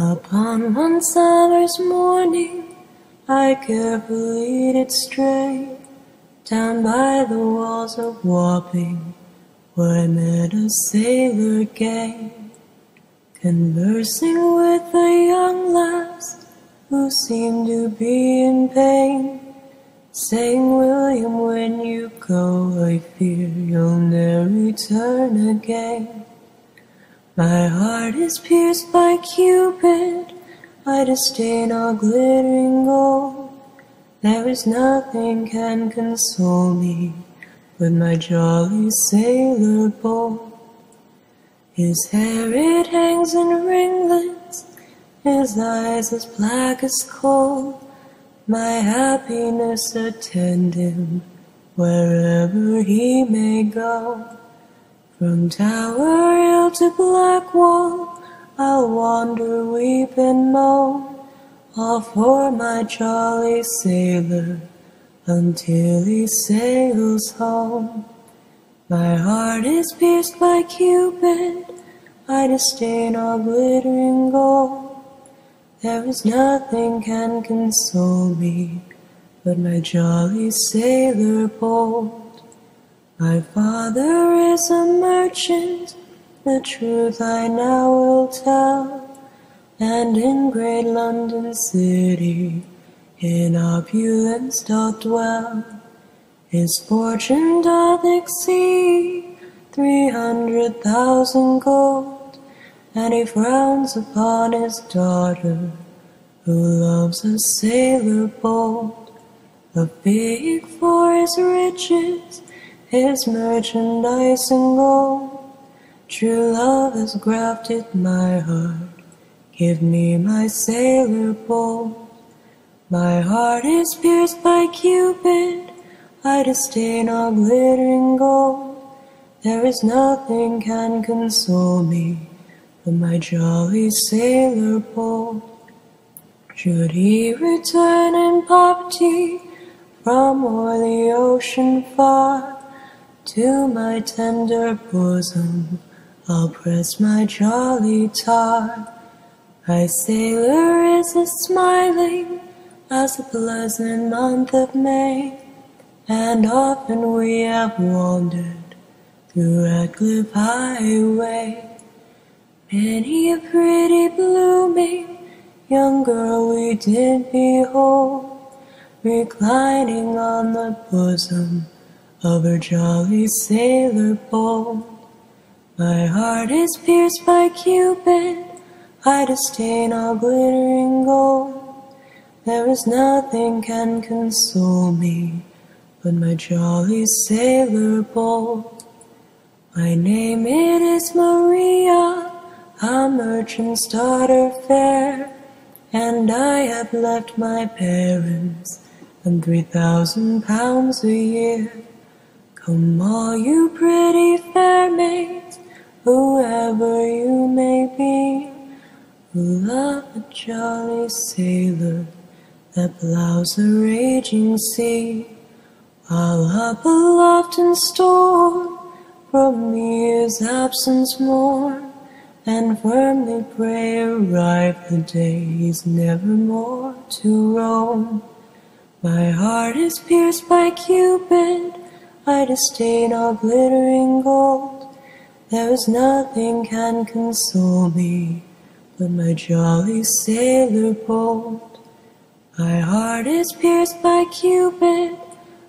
Upon one summer's morning, I carefully did stray. Down by the walls of Wapping, where I met a sailor gay, conversing with a young lass who seemed to be in pain, saying, William, when you go, I fear you'll never return again. My heart is pierced by Cupid, I disdain all glittering gold. There is nothing can console me but my jolly sailor bold. His hair it hangs in ringlets, his eyes as black as coal. My happiness attend him wherever he may go. From Tower Hill to Blackwall, I'll wander, weep and moan, all for my jolly sailor, until he sails home. My heart is pierced by Cupid, I disdain all glittering gold. There is nothing can console me, but my jolly sailor bold. My father is a merchant, the truth I now will tell, and in great London city in opulence doth dwell. His fortune doth exceed three hundred thousand gold, and he frowns upon his daughter, who loves a sailor bold. A fig for his riches, his merchandise and gold. True love has grafted my heart. Give me my sailor bold. My heart is pierced by Cupid. I disdain all glittering gold. There is nothing can console me but my jolly sailor bold. Should he return in poverty from o'er the ocean far? To my tender bosom I'll press my jolly tar. My sailor is as smiling as the pleasant month of May, and often we have wandered through Ratcliffe Highway. Many a pretty blooming young girl we did behold, reclining on the bosom of her jolly sailor bold. My heart is pierced by Cupid, I disdain all glittering gold. There is nothing can console me but my jolly sailor bold. My name it is Maria, a merchant's daughter fair, and I have left my parents and three thousand pounds a year. Come all you pretty fair maids, whoever you may be, who love a jolly sailor that plows a raging sea. While up aloft in storm, from years absence mourn, and firmly pray arrive the days nevermore to roam. My heart is pierced by Cupid, I disdain all glittering gold. There is nothing can console me but my jolly sailor bold. My heart is pierced by Cupid,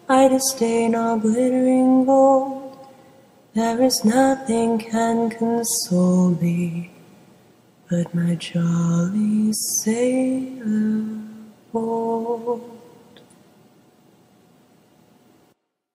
I disdain all glittering gold. There is nothing can console me but my jolly sailor bold.